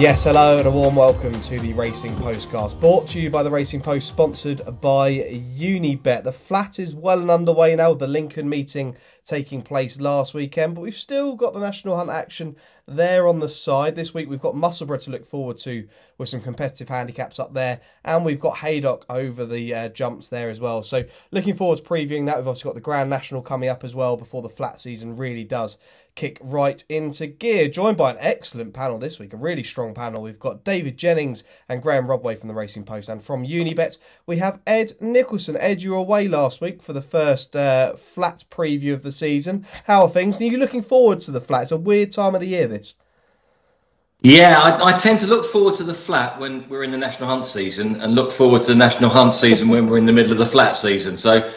Yes, hello and a warm welcome to the Racing Postcast. Brought to you by the Racing Post, sponsored by Unibet. The flat is well and underway now the Lincoln meeting taking place last weekend, but we've still got the National Hunt action there on the side. This week we've got Musselburgh to look forward to with some competitive handicaps up there, and we've got Haydock over the uh, jumps there as well. So looking forward to previewing that. We've also got the Grand National coming up as well before the flat season really does kick right into gear. Joined by an excellent panel this week, a really strong panel. We've got David Jennings and Graeme Rodway from the Racing Post, and from Unibet we have Ed Nicholson. Ed, you were away last week for the first uh, flat preview of the season. How are things? Are you looking forward to the flat? It's a weird time of the year. This. Yeah, I, I, tend to look forward to the flat when we're in the national hunt season, and look forward to the national hunt season when we're in the middle of the flat season. So,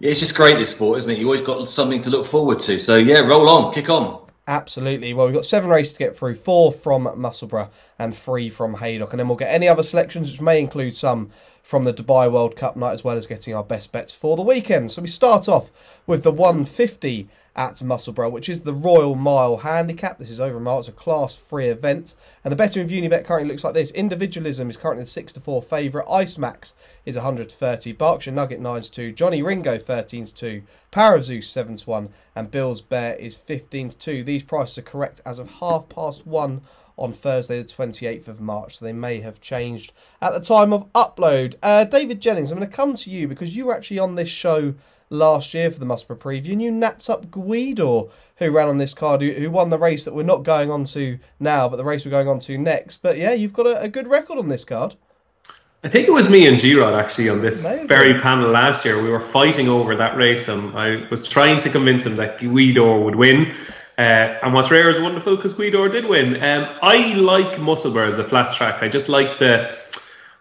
yeah, it's just great this sport, isn't it? You always got something to look forward to. So, yeah, roll on, kick on. Absolutely. Well, we've got seven races to get through, four from Musselburgh and three from Haydock, and then we'll get any other selections, which may include some from the Dubai World Cup night, as well as getting our best bets for the weekend. So we start off with the 150 at Musselburgh, which is the Royal Mile Handicap. This is over a mile. It's a Class 3 event. And the betting with Unibet currently looks like this. Individualism is currently the 6 to 4 favourite. Ice Max is 130. Berkshire Nugget 9 to 2. Johnny Ringo 13 to 2. Power of Zeus 7 to 1. And Bill's Bear is 15 to 2. These prices are correct as of half past 1 on Thursday, the 28th of March. So they may have changed at the time of upload. Uh, David Jennings, I'm going to come to you because you were actually on this show last year for the Musselburgh preview, and you napped up Gweedore, who ran on this card, who, who, won the race that we're not going on to now, but the race we're going on to next. But yeah, you've got a, a good record on this card. I think it was me and G-Rod actually on this Maybe. very panel last year. We were fighting over that race, and I was trying to convince him that Gweedore would win. Uh, and what's rare is wonderful because Gweedore did win. Um, I like Musselburgh as a flat track. I just like the,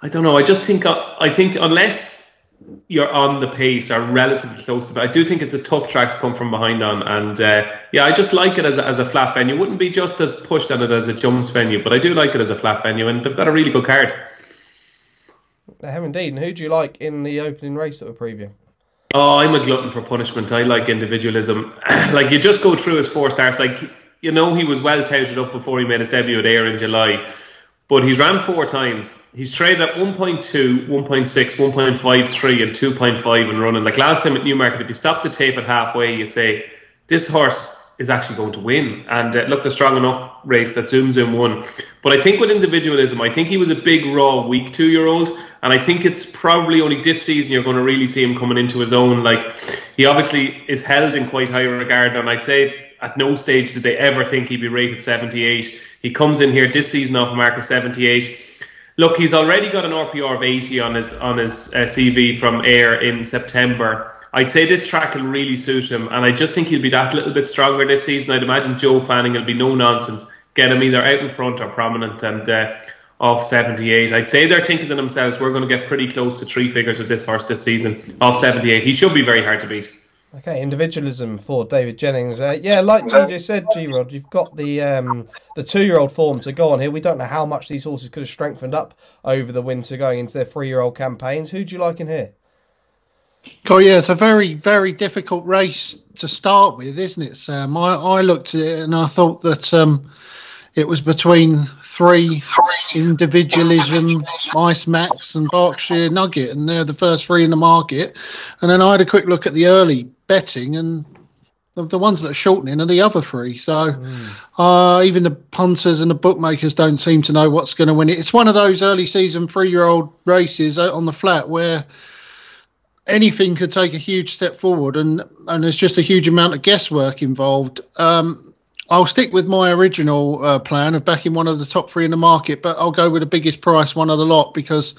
I don't know. I just think I think unless you're on the pace or relatively close it. I do think it's a tough track to come from behind on, and uh, yeah, I just like it as a, as a flat venue. Wouldn't be just as pushed on it as a jumps venue, but I do like it as a flat venue, and they've got a really good card. They have indeed. And who do you like in the opening race that we're previewing? Oh, I'm a glutton for punishment. I like individualism. like you just go through his four starts. Like you know, he was well touted up before he made his debut Ayr in July but he's ran four times. He's traded at 1.2, 1.6, 1.53, and 2.5 in running. Like last time at Newmarket, if you stop the tape at halfway, you say, this horse is actually going to win. And uh, looked a strong enough race that Zoom Zoom won. But I think with individualism, I think he was a big, raw, weak two year old. And I think it's probably only this season you're going to really see him coming into his own. Like, he obviously is held in quite high regard. And I'd say at no stage did they ever think he'd be rated 78. He comes in here this season off a mark of 78. Look, he's already got an RPR of 80 on his on his uh, CV from Ayr in September. I'd say this track will really suit him, and I just think he'll be that little bit stronger this season. I'd imagine Joe Fanning will be no nonsense, get him either out in front or prominent, and uh, off 78. I'd say they're thinking to themselves, we're going to get pretty close to three figures with this horse this season off 78. He should be very hard to beat. Okay, individualism for David Jennings. Uh, yeah, like GJ said, G Rod, you've got the um, the two year old form to go on here. We don't know how much these horses could have strengthened up over the winter going into their three year old campaigns. Who do you like in here? Oh yeah, it's a very very difficult race to start with, isn't it, Sam? I, I looked at it and I thought that um, it was between three individualism, Ice Max, and Berkshire Nugget, and they're the first three in the market. And then I had a quick look at the early betting, and the, the ones that are shortening are the other three. So mm. uh, even the punters and the bookmakers don't seem to know what's going to win it. It's one of those early season three year old races on the flat where anything could take a huge step forward, and and there's just a huge amount of guesswork involved. Um, I'll stick with my original uh, plan of backing one of the top three in the market, but I'll go with the biggest price one of the lot because,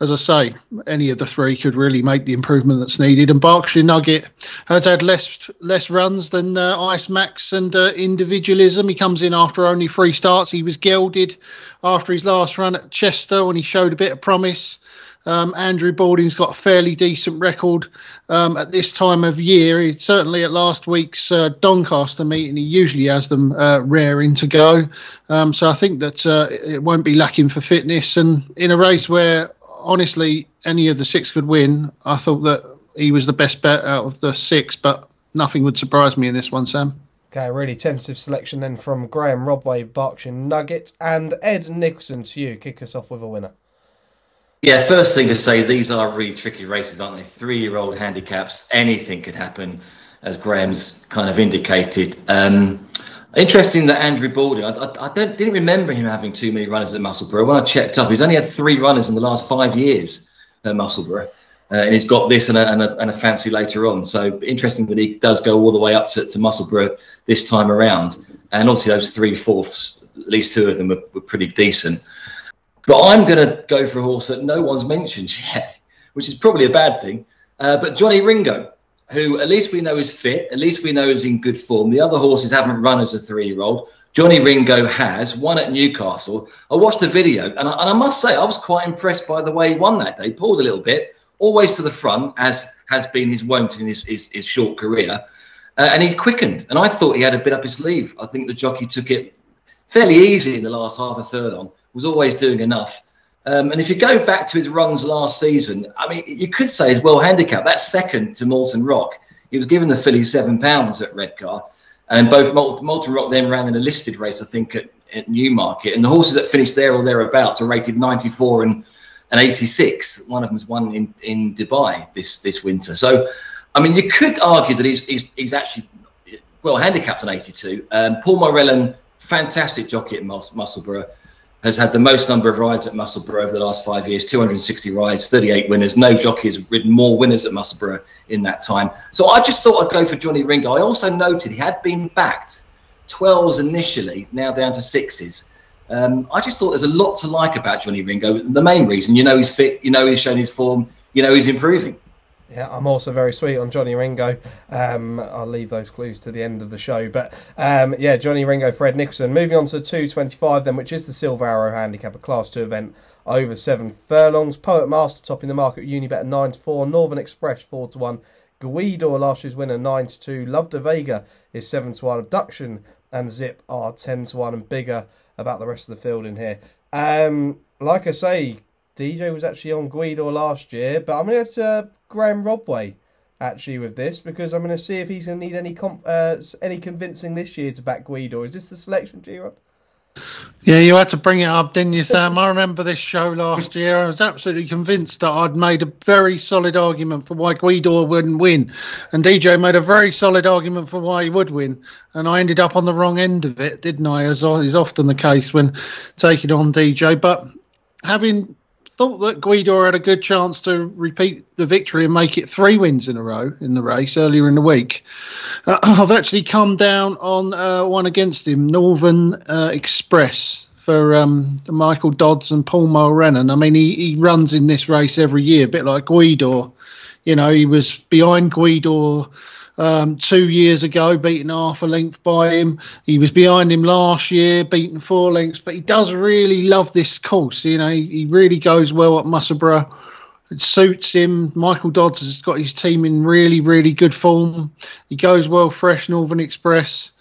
as I say, any of the three could really make the improvement that's needed. And Berkshire Nugget has had less less runs than uh, Ice Max and uh, Individualism. He comes in after only three starts. He was gelded after his last run at Chester when he showed a bit of promise. Um, Andrew Balding's got a fairly decent record um, at this time of year. He, certainly at last week's uh, Doncaster meeting, he usually has them uh, raring to go. Um, so I think that uh, it won't be lacking for fitness. And in a race where, honestly, any of the six could win, I thought that he was the best bet out of the six, but nothing would surprise me in this one, Sam. Okay, really tentative selection then from Graeme Rodway, Berkshire Nugget, and Ed Nicholson to you. Kick us off with a winner. Yeah, first thing to say, these are really tricky races, aren't they? Three year old handicaps, anything could happen, as Graeme's kind of indicated. Um, interesting that Andrew Balding, I, I, I didn't remember him having too many runners at Musselburgh. When I checked up, he's only had three runners in the last five years at Musselburgh. Uh, and he's got this and a, and, a, and a, fancy later on. So interesting that he does go all the way up to, to Musselburgh this time around. And obviously those three fourths, at least two of them were, were pretty decent. But I'm going to go for a horse that no one's mentioned yet, which is probably a bad thing. Uh, but Johnny Ringo, who at least we know is fit, at least we know is in good form. The other horses haven't run as a three-year-old. Johnny Ringo has won at Newcastle. I watched the video, and I, and I must say I was quite impressed by the way he won that day. Pulled a little bit, always to the front, as has been his wont in his, his, his short career. Uh, and he quickened. And I thought he had a bit up his sleeve. I think the jockey took it fairly easy in the last half a third on, was always doing enough. Um, and if you go back to his runs last season, I mean, you could say he's well handicapped. That's second to Moulton Rock. He was given the fillies seven pounds at Redcar. And both Moulton Rock then ran in a listed race, I think, at, at Newmarket. And the horses that finished there or thereabouts are rated 94 and and 86. One of them's won in, in Dubai this this winter. So, I mean, you could argue that he's he's, he's actually well handicapped on 82. Um, Paul Mulrennan, fantastic jockey at Mus- Musselburgh, has had the most number of rides at Musselburgh over the last five years 260 rides, 38 winners. No jockey has ridden more winners at Musselburgh in that time. So I just thought I'd go for Johnny Ringo. I also noted he had been backed 12s initially, now down to sixes. Um, I just thought there's a lot to like about Johnny Ringo. The main reason, you know, he's fit, you know, he's shown his form, you know, he's improving. Yeah, I'm also very sweet on Johnny Ringo. Um, I'll leave those clues to the end of the show. But um, yeah, Johnny Ringo, Fred Nicholson. Moving on to 225 then, which is the Silver Arrow Handicap, a Class 2 event over seven furlongs. Poet Master topping the market, Unibet 9 to 4. Northern Express 4 to 1. Gweedore, last year's winner, 9 to 2. Love de Vega is 7 to 1. Abduction and Zip are 10 to 1 and bigger about the rest of the field in here. Um, like I say, DJ was actually on Gweedore last year, but I'm going to uh, Graeme Rodway actually with this because I'm going to see if he's going to need any uh, any convincing this year to back Gweedore. Is this the selection, G-Rod? Yeah, you had to bring it up, didn't you, Sam? I remember this show last year. I was absolutely convinced that I'd made a very solid argument for why Gweedore wouldn't win, and DJ made a very solid argument for why he would win, and I ended up on the wrong end of it, didn't I? As is often the case when taking on DJ. But having thought that Gweedore had a good chance to repeat the victory and make it three wins in a row in the race earlier in the week. Uh, I've actually come down on uh, one against him, Northern uh, Express for um, Michael Dods and Paul Mulrennan. I mean, he, he runs in this race every year, a bit like Gweedore. You know, he was behind Gweedore um, two years ago, beaten half a length by him. He was behind him last year, beaten four lengths, but he does really love this course. You know, he, he really goes well at Musselburgh. It suits him. Michael Dods has got his team in really, really good form. He goes well fresh Northern Express.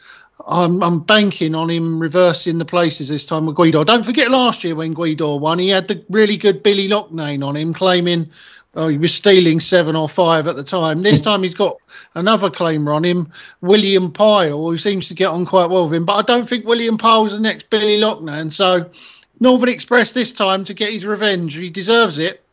I'm, I'm banking on him reversing the places this time with Gweedore. Don't forget last year when Gweedore won, he had the really good Billy Loughnane on him, claiming oh, he was stealing seven or five at the time. This time he's got another claimer on him, William Pyle, who seems to get on quite well with him. But I don't think William Pyle's the next Billy Loughnane. So Northern Express this time to get his revenge. He deserves it.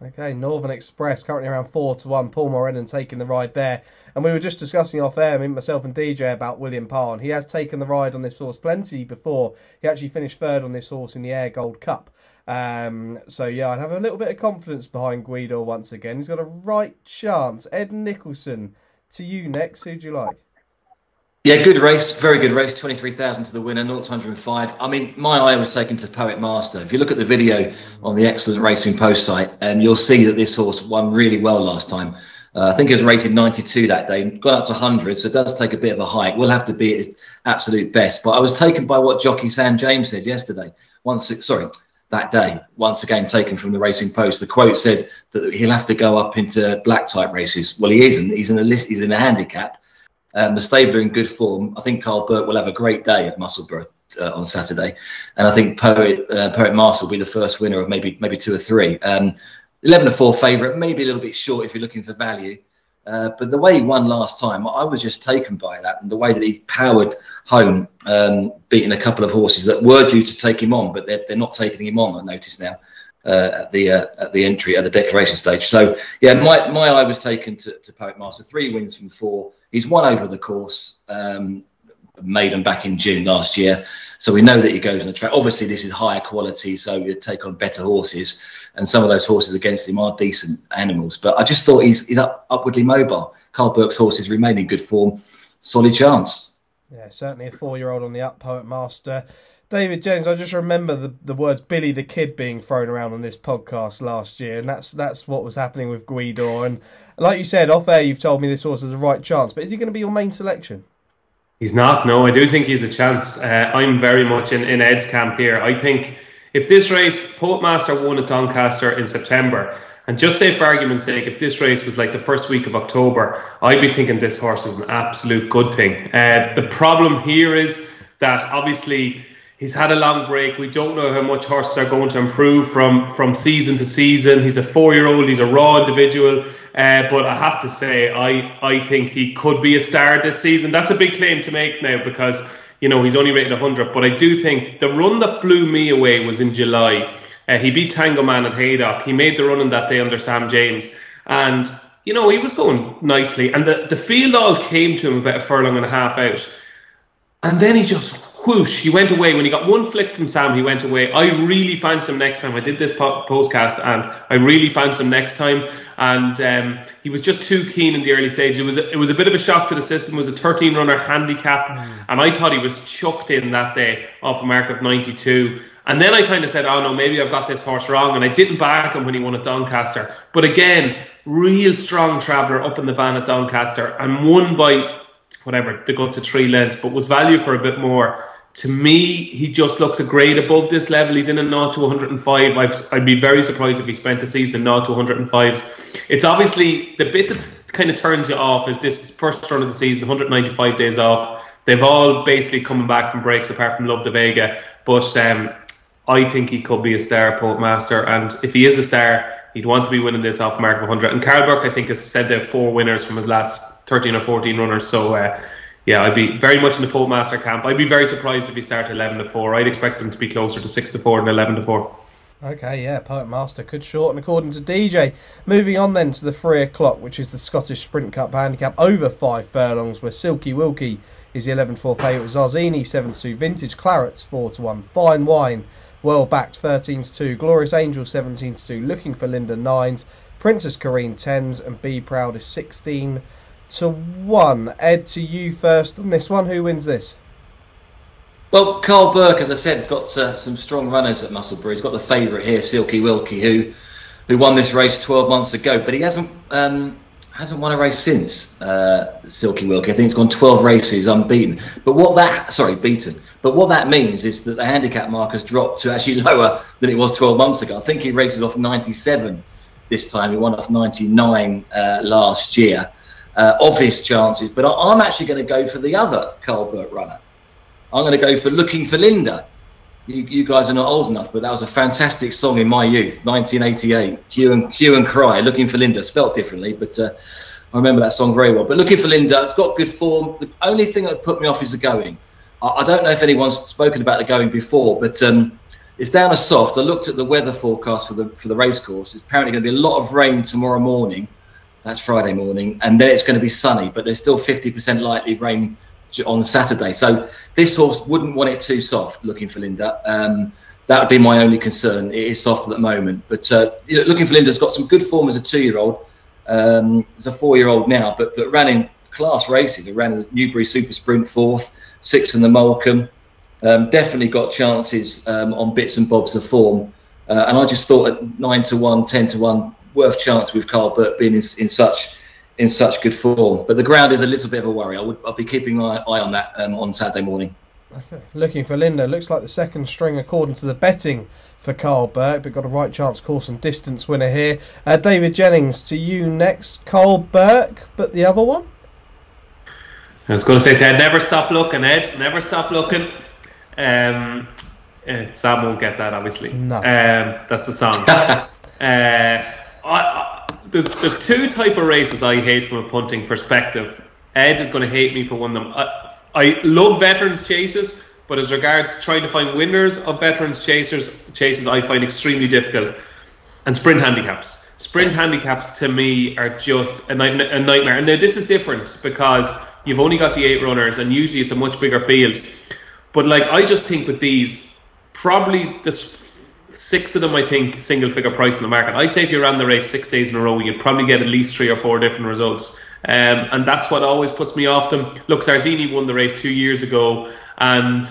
Okay, Northern Express currently around four to one. Paul Mulrennan taking the ride there, and we were just discussing off air, myself and DJ, about William Pyle. And he has taken the ride on this horse plenty before. He actually finished third on this horse in the Ayr Gold Cup. Um, so yeah, I'd have a little bit of confidence behind Gweedore once again. He's got a right chance. Ed Nicholson, to you next. Who do you like? Yeah, good race, very good race. Twenty-three thousand to the winner, 0 I mean, my eye was taken to Poet Master. If you look at the video on the Excellent Racing Post site, um, you'll see that this horse won really well last time. Uh, I think it was rated 92 that day, got up to 100, so it does take a bit of a hike. We'll have to be at its absolute best. But I was taken by what jockey Sam James said yesterday. Once, sorry, that day, once again taken from the Racing Post. The quote said that he'll have to go up into black type races. Well, he isn't. He's in a list. He's in a handicap. Um, the stable are in good form. I think Karl Burke will have a great day at Musselburgh uh, on Saturday, and I think Poet uh, Poet Master will be the first winner of maybe maybe two or three. Um, Eleven to four favourite, maybe a little bit short if you're looking for value. Uh, but the way he won last time, I was just taken by that and the way that he powered home, um, beating a couple of horses that were due to take him on, but they're, they're not taking him on. I notice now uh, at the uh, at the entry at the declaration stage. So yeah, my my eye was taken to, to Poet Master. Three wins from four. He's won over the course. Um, maiden back in June last year. So we know that he goes on the track. Obviously, this is higher quality, so you take on better horses, and some of those horses against him are decent animals. But I just thought he's he's up, upwardly mobile. Karl Burke's horses remain in good form, solid chance. Yeah, certainly a four-year-old on the up, Poet Master. David Jennings, I just remember the, the words Billy the Kid being thrown around on this podcast last year, and that's that's what was happening with Gweedore. And like you said, off air, you've told me this horse has a right chance, but is he going to be your main selection? He's not. No, I do think he's a chance. Uh, I'm very much in, in Ed's camp here. I think if this race, Poet Master won at Doncaster in September, and just say for argument's sake, if this race was like the first week of October, I'd be thinking this horse is an absolute good thing. Uh, the problem here is that obviously He's had a long break. We don't know how much horses are going to improve from from season to season. He's a four year old. He's a raw individual. Uh, but I have to say, I I think he could be a star this season. That's a big claim to make now because you know he's only rated 100. But I do think the run that blew me away was in July. Uh, he beat Tango Man at Haydock. He made the run in that day under Sam James, and you know he was going nicely. And the the field all came to him about a furlong and a half out, and then he just whoosh, he went away. When he got one flick from Sam, he went away. I really fancy him next time. I did this po- postcast and I really fancy him next time. And um, he was just too keen in the early stage. It was a, it was a bit of a shock to the system. It was a 13 runner handicap, mm. and I thought he was chucked in that day off a mark of 92. And then I kind of said, oh no, maybe I've got this horse wrong. And I didn't back him when he won at Doncaster. But again, real strong traveller up in the van at Doncaster and won by whatever the guts of three lengths, but was valued for a bit more. To me, he just looks a grade above this level. He's in a 0 to 105. I've, I'd be very surprised if he spent a season in 0 to 105s. It's obviously the bit that kind of turns you off is this first run of the season, 195 days off. They've all basically coming back from breaks apart from Love de Vega. But um, I think he could be a star poet master. And if he is a star, he'd want to be winning this off mark of 100. And Karl Burke, I think, has said there four winners from his last 13 or 14 runners. So, uh, yeah, I'd be very much in the Master camp. I'd be very surprised if he started 11 to 4. I'd expect him to be closer to 6 to 4 than 11 to 4. Okay, yeah, Poet Master could shorten according to DJ. Moving on then to the three o'clock, which is the Scottish Sprint Cup handicap over five furlongs, where Silky Wilkie is the 11 4 favourite, Zarzini 7 2, Vintage Clarets 4 to 1, Fine Wine well backed 13 2, Glorious Angel 17 2, Looking for Linda 9s, Princess Kareen 10s, and Be Proud is 16 to 1. Ed, to you first on this one. Who wins this? Well, Karl Burke, as I said, has got uh, some strong runners at Musselburgh. He's got the favourite here, Silky Wilkie, who who won this race 12 months ago, but he hasn't um, hasn't won a race since uh, Silky Wilkie. I think he's gone 12 races unbeaten. But what that sorry beaten. But what that means is that the handicap mark has dropped to actually lower than it was 12 months ago. I think he races off 97 this time. He won off 99 uh, last year. Uh, obvious chances, but I, am actually going to go for the other Karl Burke runner. I'm going to go for Looking for Linda. You, you, guys are not old enough, but that was a fantastic song in my youth, 1988. Hue and, and Cry, Looking for Linda, spelt differently, but uh, I remember that song very well. But Looking for Linda, it's got good form. The only thing that put me off is the going. I, don't know if anyone's spoken about the going before, but um, it's down a soft. I looked at the weather forecast for the for the race course. It's apparently going to be a lot of rain tomorrow morning. That's Friday morning, and then it's going to be sunny, but there's still 50% likely rain on Saturday. So this horse wouldn't want it too soft. Looking for Linda. Um, that would be my only concern. It is soft at the moment, but uh, you know, looking for Linda's got some good form as a two-year-old. Um, as a four-year-old now, but but ran in class races. He ran the Newbury Super Sprint fourth six in the Molecomb. Um, definitely got chances um, on bits and bobs of form. Uh, and I just thought at nine to one, 10 to one, worth chance with Karl Burke being in, in such in such good form. But the ground is a little bit of a worry. I would I'll be keeping my eye on that um, on Saturday morning. Okay. Looking for Linda. Looks like the second string according to the betting for Karl Burke, but got a right chance course and distance winner here. Uh, David Jennings, to you next. Karl Burke, but the other one? I was going to say to Ed, never stop looking, Ed, never stop looking. Um, uh, Sam won't get that, obviously. No. Um, that's the song. uh, I, I, there's, there's two type of races I hate from a punting perspective. Ed is going to hate me for one of them. I, I love veterans chases, but as regards trying to find winners of veterans chasers chases, I find extremely difficult. And sprint handicaps. Sprint handicaps to me are just a, night- a nightmare. And now this is different because you've only got the eight runners, and usually it's a much bigger field. But like I just think with these, probably this six of them, I think, single figure price in the market. I'd say if you ran the race six days in a row, you'd probably get at least three or four different results. Um, and that's what always puts me off them. Look, Zarzini won the race two years ago and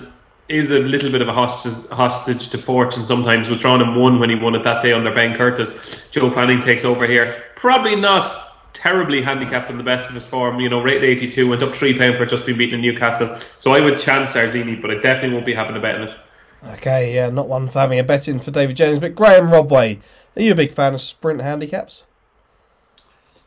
is a little bit of a hostage, hostage to fortune sometimes. Was drawn in one when he won it that day under Ben Curtis. Joe Fanning takes over here. Probably not terribly handicapped in the best of his form. You know, rated 82, went up three pound for just being beaten in Newcastle. So I would chance Zarzini, but I definitely won't be having a bet in it. Okay, yeah, not one for having a bet in for David Jennings, but Graeme Rodway, are you a big fan of sprint handicaps?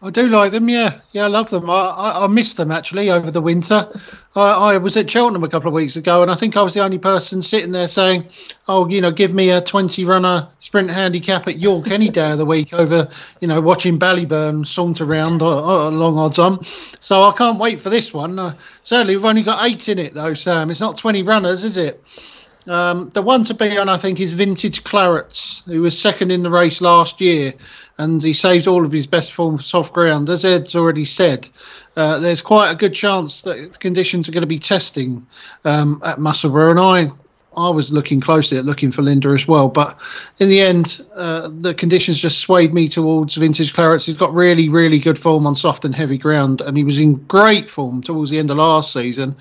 I do like them, yeah, yeah, I love them. I, I, I missed them actually over the winter. I, I was at Cheltenham a couple of weeks ago, and I think I was the only person sitting there saying, "Oh, you know, give me a twenty-runner sprint handicap at York any day of the week over, you know, watching Ballyburn saunter around, or, or long odds on." So I can't wait for this one. Uh, certainly, we've only got eight in it though, Sam. It's not twenty runners, is it? Um, the one to be on, I think, is Vintage Clarets, who was second in the race last year, and he saved all of his best form for soft ground. As Ed's already said, uh, there's quite a good chance that conditions are going to be testing um, at Musselburgh, and I I was looking closely at looking for Linda as well, but in the end, uh, the conditions just swayed me towards Vintage Clarets. He's got really, really good form on soft and heavy ground, and he was in great form towards the end of last season.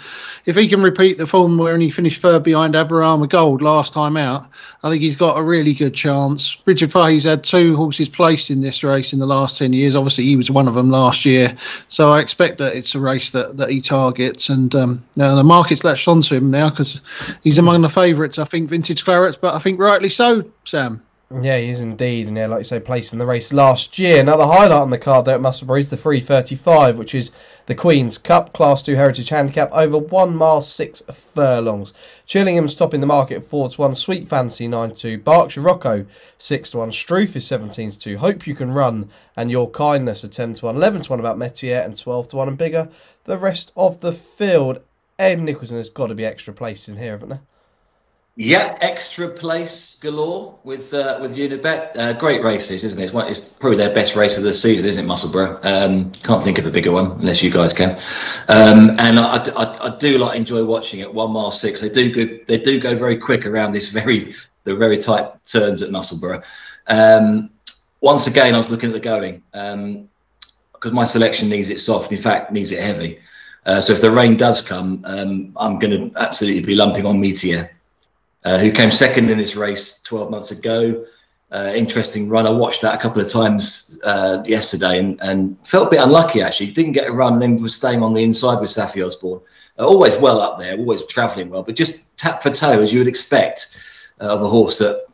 If he can repeat the form where he finished third behind Aberama Gold last time out, I think he's got a really good chance. Richard Fahey's had two horses placed in this race in the last 10 years. Obviously, he was one of them last year, so I expect that it's a race that, that he targets, and um, the market's latched onto him now because he's among the favourites, I think, vintage clarets, but I think rightly so, Sam. Yeah, he is indeed, and yeah, like you say, placed in the race last year. Now the highlight on the card there at Musselburgh is the 335, which is the Queen's Cup Class 2 Heritage Handicap over 1 mile 6 furlongs. Chillingham's topping the market at 4 to 1, Sweet Fancy 9 to 2, Berkshire Rocco 6 to 1, Struth is 17 to 2, Hope You Can Run and Your Kindness are 10 to 1, 11 to 1 about Metier and 12 to 1 and bigger. The rest of the field, Ed Nicholson has got to be extra placed in here, haven't there? Yeah, extra place galore with uh, with Unibet. Uh, great races, isn't it? It's, one, it's, probably their best race of the season, isn't it, Musselburgh? Um, can't think of a bigger one unless you guys can. Um, and I, I, I, do like enjoy watching it. One mile six, they do go they do go very quick around this very the very tight turns at Musselburgh. Um, once again, I was looking at the going because um, my selection needs it soft. In fact, needs it heavy. Uh, so if the rain does come, um, I'm going to absolutely be lumping on Metier uh, who came second in this race 12 months ago. Uh, interesting run. I watched that a couple of times uh, yesterday and, and, felt a bit unlucky actually. Didn't get a run and then was staying on the inside with Saffie Osborne. Uh, always well up there, always travelling well, but just tap for toe as you would expect uh, of a horse that,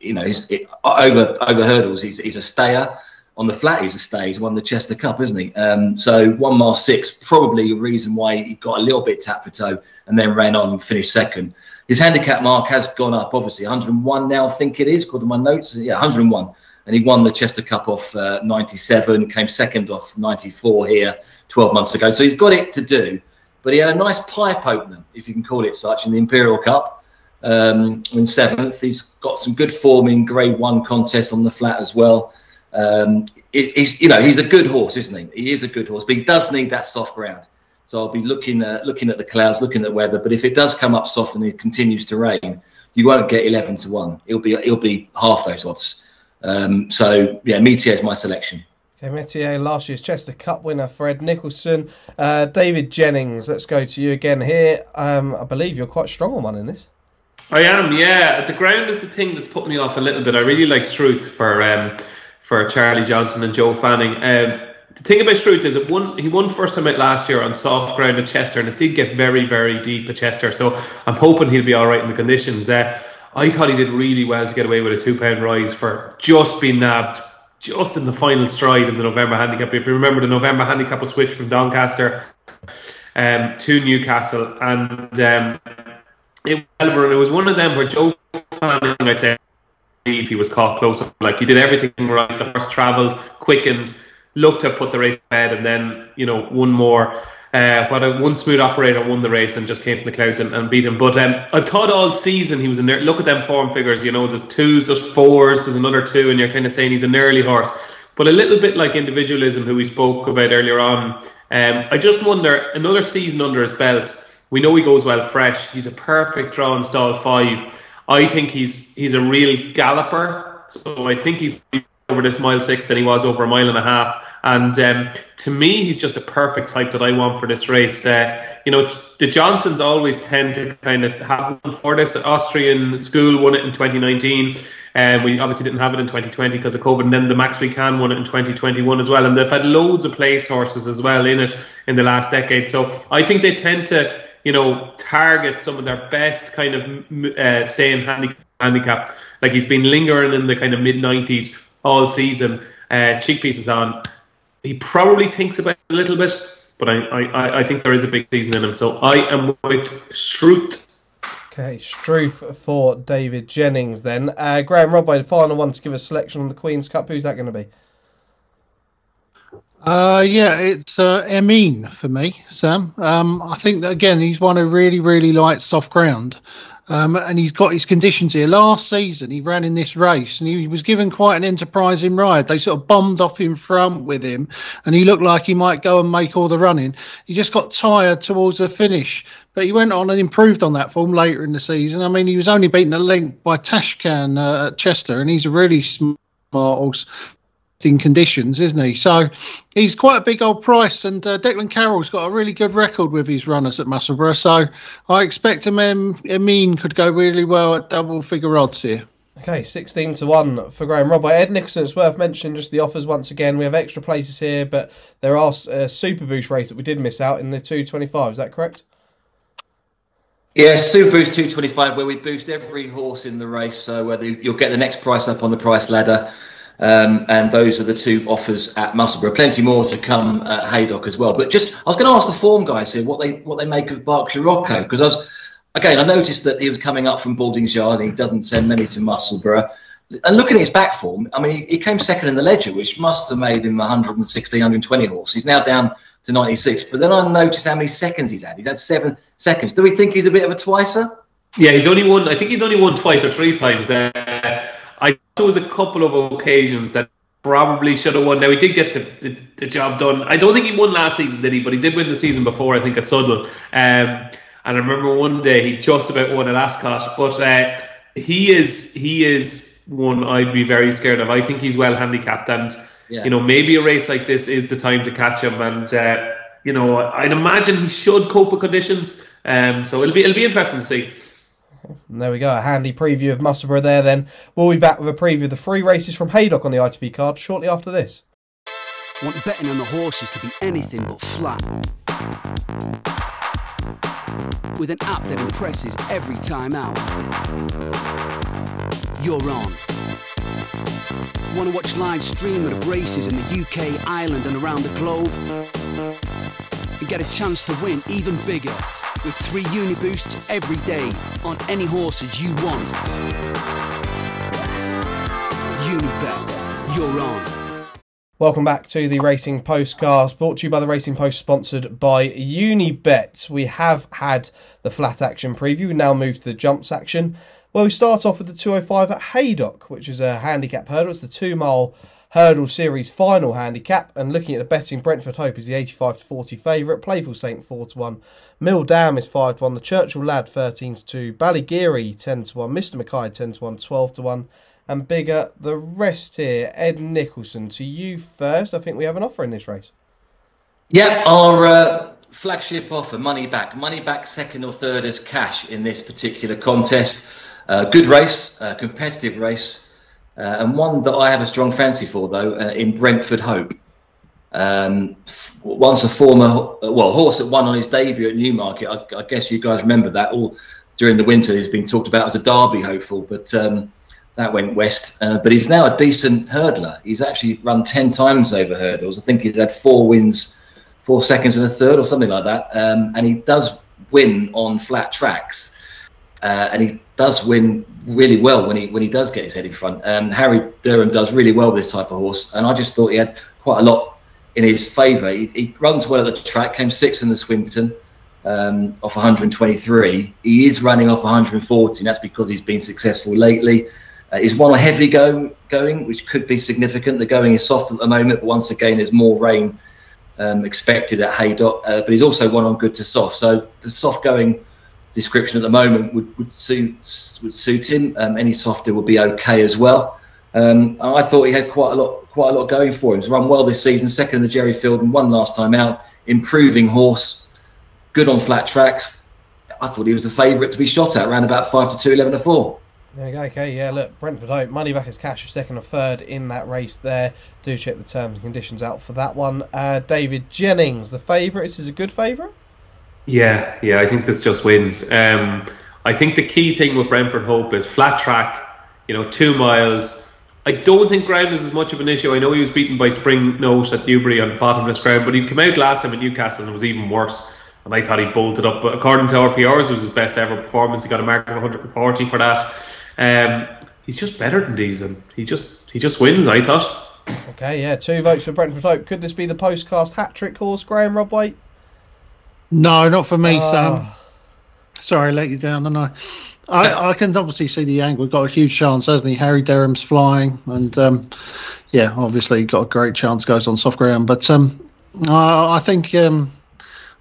you know, is it, over over hurdles. He's, he's a stayer. On the flat, he's a stay. He's won the Chester Cup, isn't he? Um, so one mile six, probably a reason why he got a little bit tap for toe and then ran on and finished second. His handicap mark has gone up, obviously 101 now. I think it is, according to my notes. Yeah, 101, and he won the Chester Cup off uh, 97, came second off 94 here 12 months ago. So he's got it to do, but he had a nice pipe opener, if you can call it such, in the Imperial Cup. Um, in seventh, he's got some good form in Grade One contests on the flat as well. Um, it, he's, you know, he's a good horse, isn't he? He is a good horse, but he does need that soft ground. So I'll be looking at looking at the clouds, looking at the weather. But if it does come up soft and it continues to rain, you won't get eleven to one. It'll be it'll be half those odds. Um, so yeah, Metier is my selection. Okay, Metier, last year's Chester Cup winner, Fred Nicholson. Uh, David Jennings, let's go to you again here. Um, I believe you're quite strong on one in this. I am, yeah. The ground is the thing that's put me off a little bit. I really like Struth for um, for Charlie Johnston and Joe Fanning. Um, the thing about Struth is it won he won first time out last year on soft ground at Chester and it did get very very deep at Chester so I'm hoping he'll be all right in the conditions uh, I thought he did really well to get away with a two pound rise for just being nabbed just in the final stride in the November handicap if you remember the November handicap was switched from Doncaster um, to Newcastle and um, it, it was one of them where Joe Fanning I'd say believe he was caught close. Like he did everything right. The horse travelled, quickened, looked to put the race ahead, and then you know one more. Uh, what a one smooth operator won the race and just came from the clouds and, and beat him. But um, I thought all season he was in there. Look at them form figures. You know, there's twos, there's fours, there's another two, and you're kind of saying he's an early horse. But a little bit like individualism, who we spoke about earlier on. Um, I just wonder another season under his belt. We know he goes well fresh. He's a perfect draw stall five. I think he's he's a real galloper. So I think he's over this mile six than he was over a mile and a half. And um, to me, he's just a perfect type that I want for this race. Uh, you know, the Johnstons always tend to kind of have one for this. Austrian School won it in 2019. And um, we obviously didn't have it in 2020 because of COVID. And then the Max We Can won it in 2021 as well. And they've had loads of place horses as well in it in the last decade. So I think they tend to, you know, target some of their best kind of uh, stay in handicap. Like he's been lingering in the kind of mid 90s all season. Uh, cheek pieces on he probably thinks about it a little bit, but I, I, I think there is a big season in him. So I am with Struth. Okay, Struth for David Jennings then. Uh, Graeme Rodway, the final one to give a selection on the Queen's Cup. Who's that going to be? Uh, yeah, it's uh, Emin for me, Sam. Um, I think that again he's one who really, really likes soft ground. Um, and he's got his conditions here. Last season, he ran in this race and he was given quite an enterprising ride. They sort of bombed off in front with him, and he looked like he might go and make all the running. He just got tired towards the finish, but he went on and improved on that form later in the season. I mean, he was only beaten a length by Tashcan uh, at Chester, and he's a really smart horse conditions, isn't he? So he's quite a big old price, and uh, Declan Carroll's got a really good record with his runners at Musselburgh. So I expect him. Emin could go really well at double figure odds here. Okay, 16 to 1 for Graeme Rodway Ed Nicholson. It's worth mentioning just the offers once again. We have extra places here, but there are a uh, super boost race that we did miss out in the 225. Is that correct? Yeah, Super Boost 225, where we boost every horse in the race. So whether you'll get the next price up on the price ladder um, and those are the two offers at Musselburgh. Plenty more to come at Haydock as well. But just, I was going to ask the form guys here what they what they make of Berkshire Rocco because I was again I noticed that he was coming up from Baldings Yard and he doesn't send many to Musselburgh. And looking at his back form, I mean, he, came second in the Leger, which must have made him 116, 120 horse. He's now down to 96. But then I noticed how many seconds he's had. He's had seven seconds. Do we think he's a bit of a twicer? Yeah, he's only won. I think he's only won twice or three times. Uh, I there was a couple of occasions that probably should have won. Now he did get the, the, the, job done. I don't think he won last season, did he? But he did win the season before, I think, at Sudlow. Um, and I remember one day he just about won at Ascot. But uh, he is he is one I'd be very scared of. I think he's well handicapped, and yeah. you know maybe a race like this is the time to catch him. And uh, you know I'd imagine he should cope with conditions. Um, so it'll be it'll be interesting to see. There we go, a handy preview of Musselburgh there then. We'll be back with a preview of the three races from Haydock on the ITV card shortly after this. Want betting on the horses to be anything but flat? With an app that impresses every time out. You're on. Want to watch live streaming of races in the UK, Ireland and around the globe? And get a chance to win even bigger with three Uniboosts every day on any horses you want. Unibet, you're on. Welcome back to the Racing Postcast, brought to you by the Racing Post, sponsored by Unibet. We have had the flat action preview, we now move to the jumps action. Well, we start off with the 205 at Haydock, which is a handicap hurdle. It's the two mile Hurdle Series final handicap. And looking at the betting, Brentford Hope is the 85 to 40 favourite. Playful Saint 4 to 1. Mill Dam is 5 to 1. The Churchill Lad 13 to 2. Ballygeary 10 to 1. Mr. Mackay 10 to 1. 12 to 1. And bigger the rest here. Ed Nicholson, to you first. I think we have an offer in this race. Yeah, our uh, flagship offer, money back. Money back second or third as cash in this particular contest. Uh, good race, uh, competitive race. Uh, and one that I have a strong fancy for, though, uh, in Brentford Hope. Um, once a former, well, horse that won on his debut at Newmarket. I, I, guess you guys remember that all during the winter. He's been talked about as a Derby hopeful, but um, that went west. Uh, but he's now a decent hurdler. He's actually run 10 times over hurdles. I think he's had four wins, four seconds and a third, or something like that. Um, and he does win on flat tracks. uh, and he does win really well when he when he does get his head in front. Um, Harry Derham does really well with this type of horse, and I just thought he had quite a lot in his favour. He, he, runs well at the track, came sixth in the Swinton um, off 123. He is running off 140, and that's because he's been successful lately. Uh, he's a heavy go, going, which could be significant. The going is soft at the moment, but once again, there's more rain um, expected at Haydock. Uh, but he's also one on good to soft. So the soft going description at the moment would, would suit would suit him. Um, any softer would be okay as well. Um, I thought he had quite a lot quite a lot going for him. He's run well this season, second in the Jerry Field and one last time out. Improving horse, good on flat tracks. I thought he was the favourite to be shot at around about five to two, eleven to four. There you go. Okay, yeah. Look, Brentford Hope money back as cash, second or third in that race. There, do check the terms and conditions out for that one. Uh, David Jennings, the favourite. This is a good favourite. Yeah, yeah. I think this just wins. Um, I think the key thing with Brentford Hope is flat track. You know, two miles. I don't think ground is as much of an issue. I know he was beaten by Spring Note at Newbury on bottomless ground, but he came out last time at Newcastle and it was even worse. And I thought he bolted up. But according to RPRs, it was his best ever performance. He got a mark of 140 for that. Um, he's just better than these, and he just he just wins. I thought. Okay, yeah, two votes for Brentford Hope. Could this be the postcast hat trick horse, Graeme Rodway? No, not for me, uh, Sam. Sorry, I let you down, and I. I, I can obviously see the angle. We've Got a huge chance, hasn't he? Harry Derham's flying, and um, yeah, obviously got a great chance. Goes on soft ground, but um, I, I think um,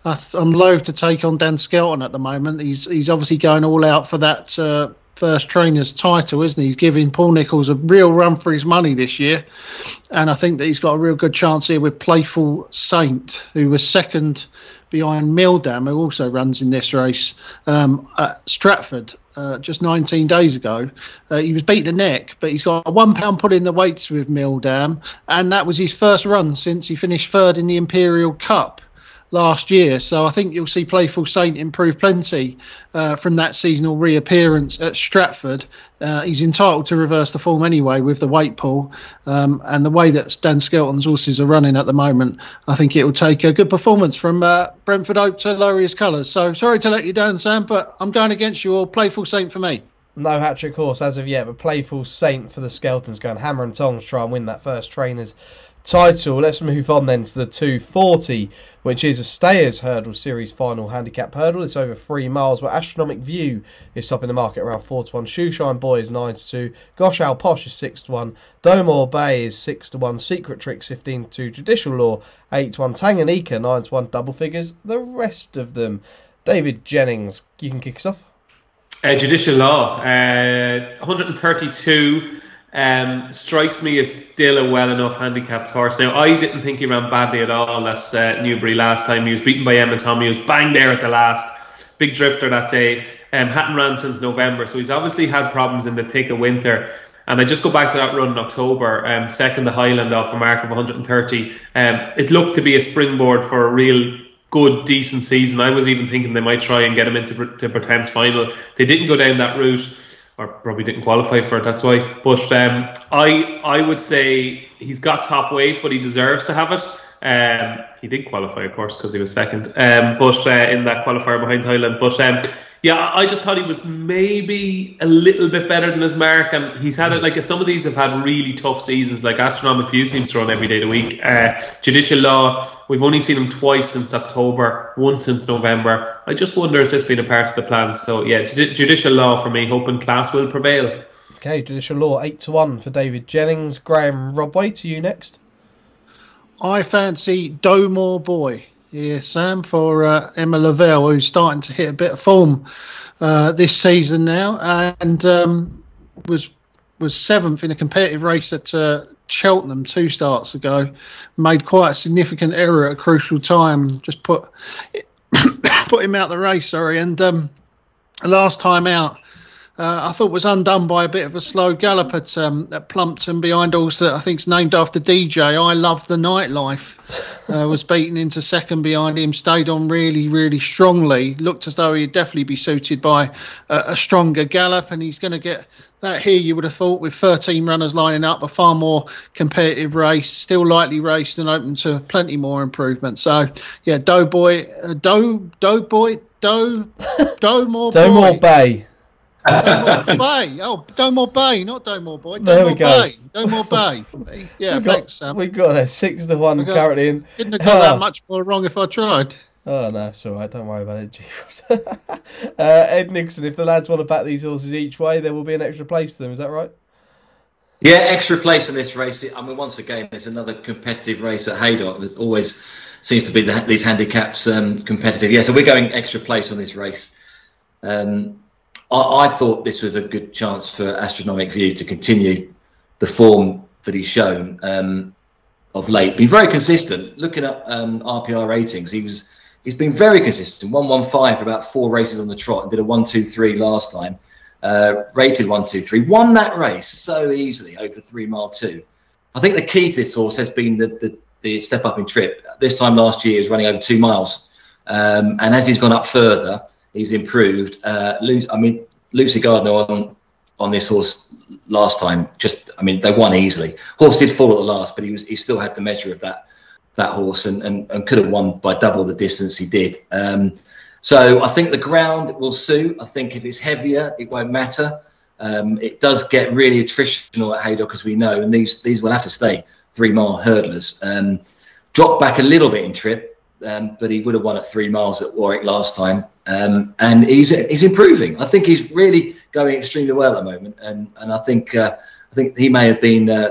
I am loath to take on Dan Skelton at the moment. He's he's obviously going all out for that uh, first trainer's title, isn't he? He's giving Paul Nicholls a real run for his money this year, and I think that he's got a real good chance here with Playful Saint, who was second behind Mildam, who also runs in this race um, at Stratford. Uh, just 19 days ago, uh, he was beaten neck, but he's got a one pound put in the weights with Mildam, and that was his first run since he finished third in the Imperial Cup last year. So I think you'll see Playful Saint improve plenty uh, from that seasonal reappearance at Stratford. Uh, he's entitled to reverse the form anyway with the weight pull. Um, and the way that Dan Skelton's horses are running at the moment, I think it will take a good performance from uh, Brentford Hope to lower his colours. So sorry to let you down, Sam, but I'm going against you all. Playful Saint for me. No hat trick horse as of yet, but Playful Saint for the Skeltons going hammer and tongs try and win that first trainers title. Let's move on then to the 240, which is a Stayers Hurdle Series final handicap hurdle. It's over three miles, but Astronomic View is topping the market around 4 to 1. Shoeshine Boy is 9 to 2. Gosh Al Posh is 6 to 1. Domore Bay is 6 to 1. Secret Tricks 15 to 2. Judicial Law 8 to 1. Tanganyika 9 to 1. Double figures. The rest of them. David Jennings, you can kick us off. Uh, judicial Law uh, 132 um, strikes me as still a well enough handicapped horse. Now, I didn't think he ran badly at all at uh, Newbury last time. He was beaten by Emma Tommy. He was bang there at the last. Big drifter that day. Um, hadn't ran since November, so he's obviously had problems in the thick of winter. And I just go back to that run in October, um, second the Highland off a mark of 130. Um, it looked to be a springboard for a real good, decent season. I was even thinking they might try and get him into to Pertemps final. They didn't go down that route or probably didn't qualify for it. That's why. But um, I I would say he's got top weight, but he deserves to have it. Um, he did qualify, of course, because he was second. Um, but uh, in that qualifier behind Highland. But um, yeah, I just thought he was maybe a little bit better than his mark, and he's had it like some of these have had really tough seasons. Like Astronomic View seems to run every day of the week. Uh, judicial Law, we've only seen him twice since October, once since November. I just wonder has this been a part of the plan? So yeah, Judicial Law for me, hoping class will prevail. Okay, Judicial Law eight to one for David Jennings. Graeme Rodway to you next. I fancy Domore Boy. Yeah, Sam, for uh, Emma Lavelle, who's starting to hit a bit of form uh, this season now, and um, was was seventh in a competitive race at uh, Cheltenham two starts ago. Made quite a significant error at a crucial time. Just put put him out the race. Sorry, and um, last time out uh, I thought was undone by a bit of a slow gallop at, um, at Plumpton behind also I think it's named after DJ. I love the nightlife. Uh, was beaten into second behind him, stayed on really, really strongly. Looked as though he'd definitely be suited by a, a stronger gallop, and he's going to get that here. You would have thought with 13 runners lining up, a far more competitive race, still lightly raced and open to plenty more improvement. So yeah, Doughboy, uh, Dough, Doughboy, Dough, Doughmore, Doughmore Bay. Domore Bay. Oh, Domore Bay, not Domore Boy. There we Domore go. Bay. Domore Bay. Yeah, we got, thanks, Sam. we got there six to one I got- currently. In, Couldn't have got Ah. that much more wrong if I tried. Oh no, it's all right. Don't worry about it, G. uh, Ed Nixon, if the lads want to back these horses each way, there will be an extra place to them. Is that right? Yeah, extra place in this race. I mean, once again, it's another competitive race at Haydock. There's always seems to be the, these handicaps um, competitive. Yeah, so we're going extra place on this race. Um, I, I thought this was a good chance for Astronomic View to continue the form that he's shown um, of late. Been very consistent. Looking at um, RPR ratings, he was he's been very consistent. One one five for about four races on the trot, and did a one two three last time. Uh, rated one two three, won that race so easily over three mile two. I think the key to this horse has been the the, the step up in trip. This time last year, he was running over two miles, um, and as he's gone up further, he's improved. Uh, I mean, Lucy Gardner on on this horse last time. Just, I mean, they won easily. Horse did fall at the last, but he was he still had the measure of that that horse and, and, and could have won by double the distance he did. Um, so I think the ground will suit. I think if it's heavier, it won't matter. Um, it does get really attritional at Haydock, as we know, and these these will have to stay three mile hurdlers. Um, dropped back a little bit in trip, um, but he would have won at three miles at Warwick last time. Um, and he's he's improving. I think he's really going extremely well at the moment, and and I think uh, I think he may have been. Uh,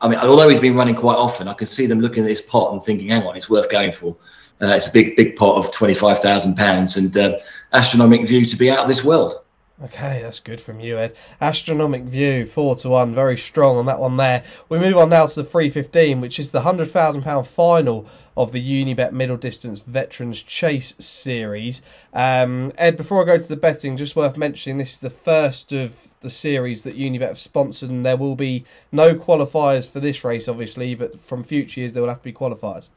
I mean, although he's been running quite often, I can see them looking at this pot and thinking, "Hang on, it's worth going for." Uh, it's a big, big pot of twenty-five thousand pounds, and uh, astronomic view to be out of this world. Okay, that's good from you, Ed. Astronomic View, four to one, very strong on that one there. We move on now to the three fifteen, which is the hundred thousand pound final of the Unibet Middle Distance Veterans Chase Series. Um, Ed, before I go to the betting, just worth mentioning this is the first of the series that Unibet have sponsored, and there will be no qualifiers for this race, obviously, but from future years there will have to be qualifiers.